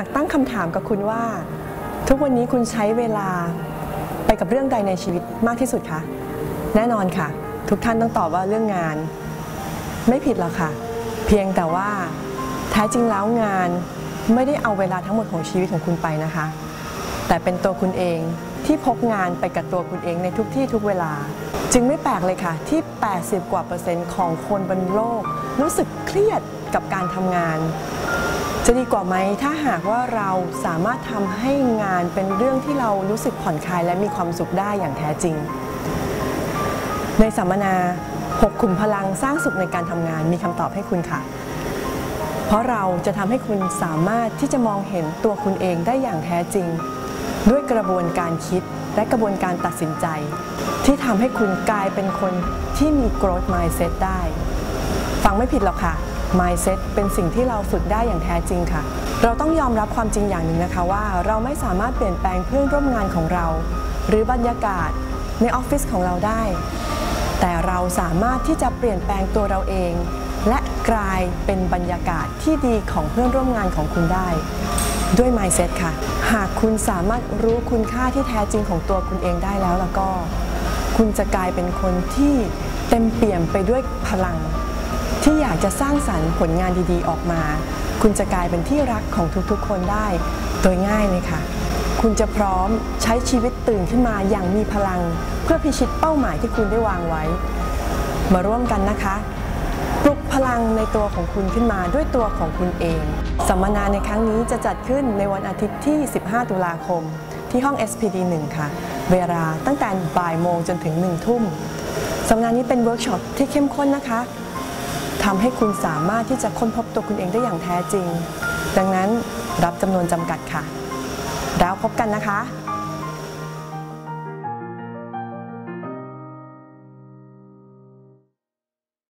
ากตั้งคำถามกับคุณว่า ทุกวันนี้คุณใช้เวลาไปกับเรื่องใดในชีวิตมากที่สุดคะแน่นอนค่ะ ทุกท่านต้องตอบว่าเรื่องงาน ไม่ผิดหรอกค่ะ เพียงแต่ว่าแท้จริงแล้วงานไม่ได้เอาเวลาทั้งหมดของชีวิตของคุณไปนะคะ แต่เป็นตัวคุณเองที่พกงานไปกับตัวคุณเองในทุกที่ทุกเวลา จึงไม่แปลกเลยค่ะ ที่ 80 กว่าเปอร์เซ็นต์ของคนบนโลก รู้สึกเครียดกับการทำงาน จะดีกว่าไหมถ้าหากว่าเราสามารถทำให้งานเป็นเรื่องที่เรารู้สึกผ่อนคลายและมีความสุขได้อย่างแท้จริง ในสัมมนา6ขุมพลังสร้างสุขในการทำงานมีคำตอบให้คุณค่ะ เพราะเราจะทำให้คุณสามารถที่จะมองเห็นตัวคุณเองได้อย่างแท้จริง ด้วยกระบวนการคิดและกระบวนการตัดสินใจ ที่ทำให้คุณกลายเป็นคนที่มี growth mindset ได้ ฟังไม่ผิดหรอกค่ะ mindset เป็นสิ่งที่เราฝึกได้อย่างแท้จริงค่ะ เราต้องยอมรับความจริงอย่างหนึ่งนะคะว่า เราไม่สามารถเปลี่ยนแปลงเพื่อนร่วมงานของเรา หรือบรรยากาศในออฟฟิศของเราได้ แต่เราสามารถที่จะเปลี่ยนแปลงตัวเราเอง และกลายเป็นบรรยากาศที่ดีของเพื่อนร่วมงานของคุณได้ ด้วย mindset ค่ะ หากคุณสามารถรู้คุณค่าที่แท้จริงของตัวคุณเองได้แล้วแล้วก็ คุณจะกลายเป็นคนที่เต็มเปี่ยมไปด้วยพลัง ที่อยากจะสร้างสรรค์ผลงานดีๆออกมา คุณจะกลายเป็นที่รักของทุกๆ คนได้ โดยง่ายเลยค่ะ คุณจะพร้อมใช้ชีวิตตื่นขึ้นมาอย่างมีพลัง เพื่อพิชิตเป้าหมายที่คุณได้วางไว้ มาร่วมกันนะคะปลุกพลังในตัวของคุณขึ้นมาด้วยตัวของคุณเอง สัมมนาในครั้งนี้จะจัดขึ้นในวันอาทิตย์ที่ 15 ตุลาคม ที่ห้อง SPD 1 ค่ะ เวลาตั้งแต่บ่ายโมงจนถึง 1 ทุ่ม สัมมนานี้เป็นเวิร์กช็อปที่เข้มข้นนะคะ ทำให้คุณสามารถที่จะค้นพบตัวคุณเองได้อย่างแท้จริง ดังนั้นรับจำนวนจำกัดค่ะ แล้วพบกันนะคะ